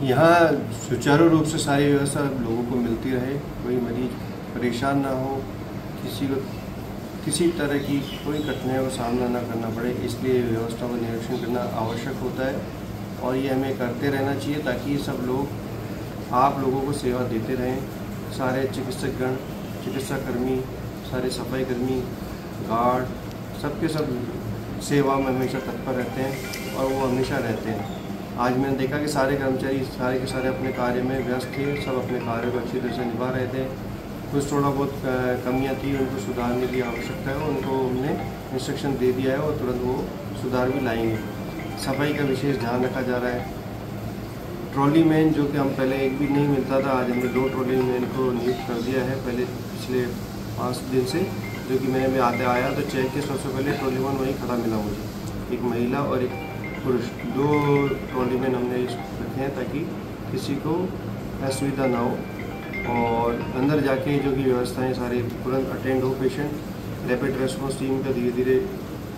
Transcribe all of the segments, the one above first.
यहाँ सुचारू रूप से सारी व्यवस्था लोगों को मिलती रहे, कोई मरीज़ परेशान ना हो, किसी को, किसी तरह की कोई कठिनाई का सामना ना करना पड़े, इसलिए व्यवस्था का निरीक्षण करना आवश्यक होता है और ये हमें करते रहना चाहिए ताकि सब लोग आप लोगों को सेवा देते रहें। सारे चिकित्सकगण चिकित्सा कर्मी सारे सफ़ाई कर्मी गार्ड, सबके सब सेवा में हमेशा तत्पर रहते हैं और वो हमेशा रहते हैं। आज मैंने देखा कि सारे कर्मचारी सारे के सारे अपने कार्य में व्यस्त थे, सब अपने कार्य को अच्छी तरह से निभा रहे थे। कुछ थोड़ा बहुत कमियाँ थी, उनको सुधारने की आवश्यकता है, उनको हमने इंस्ट्रक्शन दे दिया है और तुरंत वो सुधार भी लाएँगे। सफ़ाई का विशेष ध्यान रखा जा रहा है। ट्रॉली मैन, जो कि हम पहले एक भी नहीं मिलता था, आज हमने दो ट्रॉली मैन को नियुक्त कर दिया है, पहले पिछले पाँच दिन से, जो कि मैंने भी आते आया तो चेक के सबसे पहले ट्रॉली मैन वहीं खड़ा मिला मुझे। एक महिला और एक पुरुष, दो ट्रॉली मैन हमने रखे हैं ताकि किसी को असुविधा ना हो और अंदर जाके जो कि व्यवस्थाएँ सारी तुरंत अटेंड हो पेशेंट रैपिड रेस्पॉन्स टीम का धीरे धीरे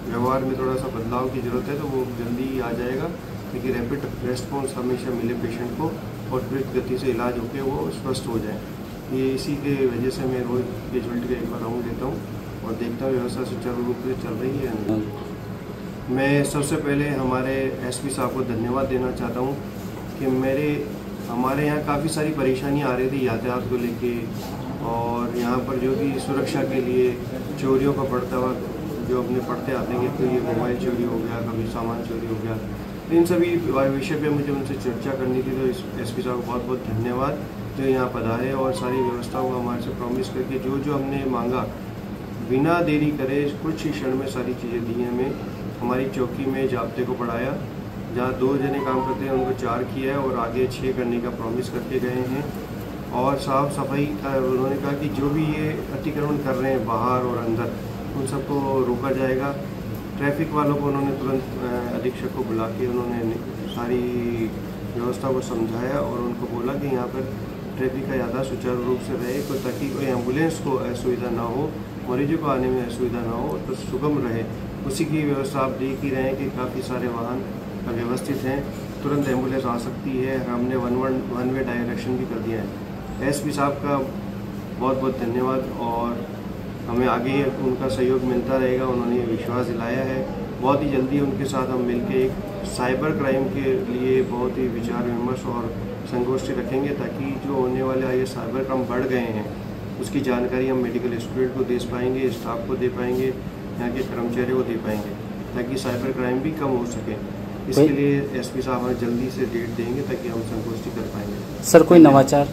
व्यवहार में थोड़ा सा बदलाव की ज़रूरत है तो वो जल्दी ही आ जाएगा क्योंकि रैपिड रेस्पॉन्स हमेशा मिले पेशेंट को और त्वरित गति से इलाज होकर वो स्वस्थ हो जाए। ये इसी के वजह से मैं रोज़ कैजुअलिटी का एक बार राउंड देता हूँ और देखता हूँ व्यवस्था सुचारू रूप से चल रही है मैं सबसे पहले हमारे एसपी साहब को धन्यवाद देना चाहता हूँ कि मेरे, हमारे यहाँ काफ़ी सारी परेशानी आ रही थी यातायात को लेके और यहाँ पर जो भी सुरक्षा के लिए चोरियों का बढ़ता हुआ जो अपने पढ़ते आते हैं कि ये मोबाइल चोरी हो गया, कभी सामान चोरी हो गया। तो इन सभी विषय पे मुझे उनसे चर्चा करनी थी तो एस पी साहब को बहुत बहुत धन्यवाद जो यहाँ पधारे और सारी व्यवस्थाओं को हमारे से प्रॉमिस करके जो जो हमने मांगा, बिना देरी करे कुछ ही क्षण में सारी चीज़ें दी हमें। हमारी चौकी में जाब्ते को पढ़ाया, जहाँ दो जने काम करते हैं, उनको चार किया है और आगे छः करने का प्रॉमिस करके गए हैं। और साफ़ सफ़ाई का, उन्होंने कहा कि जो भी ये अतिक्रमण कर रहे हैं बाहर और अंदर, उन सबको रोका जाएगा। ट्रैफ़िक वालों को उन्होंने तुरंत अधीक्षक को बुला के उन्होंने सारी व्यवस्था को समझाया और उनको बोला कि यहाँ पर ट्रैफ़िक का ज़्यादा सुचारू रूप से रहे कोई ताकि कोई एंबुलेंस को असुविधा ना हो, मरीजों को आने में असुविधा ना हो तो सुगम रहे। उसी की व्यवस्था आप देख ही रहे हैं कि काफ़ी सारे वाहन व्यवस्थित हैं, तुरंत एंबुलेंस आ सकती है हमने one one one way direction भी कर दिया है। एसपी साहब का बहुत बहुत धन्यवाद और हमें आगे उनका सहयोग मिलता रहेगा उन्होंने विश्वास दिलाया है। बहुत ही जल्दी उनके साथ हम मिलकर एक साइबर क्राइम के लिए बहुत ही विचार विमर्श और संगोष्ठी रखेंगे ताकि जो होने वाले ये साइबर क्राइम बढ़ गए हैं उसकी जानकारी हम मेडिकल स्टूडेंट को दे पाएँगे स्टाफ को दे पाएँगे यहाँ के कर्मचारियों को दे पाएँगे ताकि साइबर क्राइम भी कम हो सके। इसके लिए एसपी साहब हमें जल्दी से डेट देंगे ताकि हम संगोष्ठी कर पाएँगे। सर कोई नवाचार?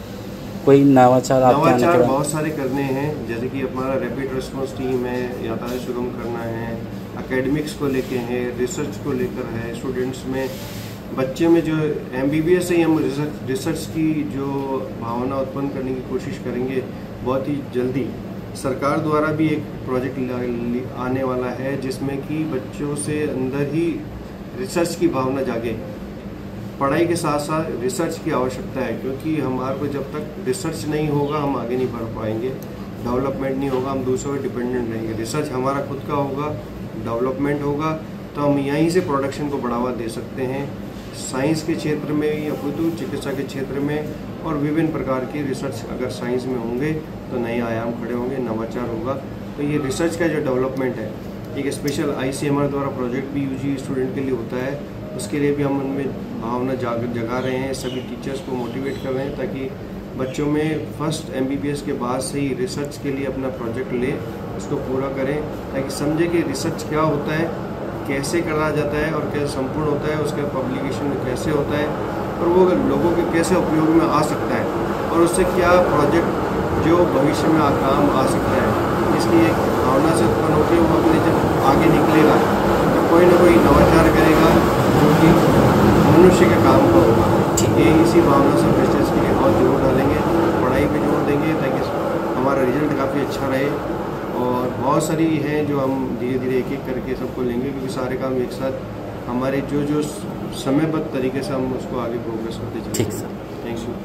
कोई नवाचार नवाचार बहुत सारे करने हैं जैसे कि हमारा रैपिड रिस्पॉन्स टीम है यातायात सुगम करना है अकेडमिक्स को लेके है रिसर्च को लेकर है स्टूडेंट्स में बच्चे में जो एम बी बी एस से हम रिसर्च रिसर्च की जो भावना उत्पन्न करने की कोशिश करेंगे बहुत ही जल्दी। सरकार द्वारा भी एक प्रोजेक्ट आने वाला है जिसमें कि बच्चों से अंदर ही रिसर्च की भावना जागे। पढ़ाई के साथ साथ रिसर्च की आवश्यकता है, क्योंकि हमारे को जब तक रिसर्च नहीं होगा, हम आगे नहीं बढ़ पाएँगे। डेवलपमेंट नहीं होगा, हम दूसरों पर डिपेंडेंट रहेंगे। रिसर्च हमारा खुद का होगा डेवलपमेंट होगा तो हम यहीं से प्रोडक्शन को बढ़ावा दे सकते हैं। साइंस के क्षेत्र में या खुद चिकित्सा के क्षेत्र में और विभिन्न प्रकार की रिसर्च अगर साइंस में होंगे तो नए आयाम खड़े होंगे, नवाचार होगा। तो ये रिसर्च का जो डेवलपमेंट है, एक स्पेशल आईसीएमआर द्वारा प्रोजेक्ट भी यूजी स्टूडेंट के लिए होता है। उसके लिए भी हम उनमें भावना जाग, जगा रहे हैं, सभी टीचर्स को मोटिवेट कर रहे हैं ताकि बच्चों में फ़र्स्ट एमबीबीएस के बाद से ही रिसर्च के लिए अपना प्रोजेक्ट ले, उसको पूरा करें, ताकि समझे कि रिसर्च क्या होता है, कैसे करा जाता है और कैसे संपूर्ण होता है, उसके पब्लिकेशन कैसे होता है और वो लोगों के कैसे उपयोग में आ सकता है और उससे क्या प्रोजेक्ट जो भविष्य में काम आ सकता है। इसकी एक भावना से उत्पन्न होकर वो अपने जब आगे निकलेगा। कोई ना कोई नवाचार करेगा जो कि मनुष्य के काम का होगा। ये इसी भावना से बिज़नेस के लिए बहुत ज़ोर डालेंगे पढ़ाई पे ज़ोर देंगे ताकि हमारा रिज़ल्ट काफ़ी अच्छा रहे। और बहुत सारी हैं जो हम धीरे धीरे एक एक करके सबको लेंगे क्योंकि सारे काम एक साथ हमारे जो जो समयबद्ध तरीके से हम उसको आगे प्रोग्रेस करते चलेंगे ठीक सर। Thank you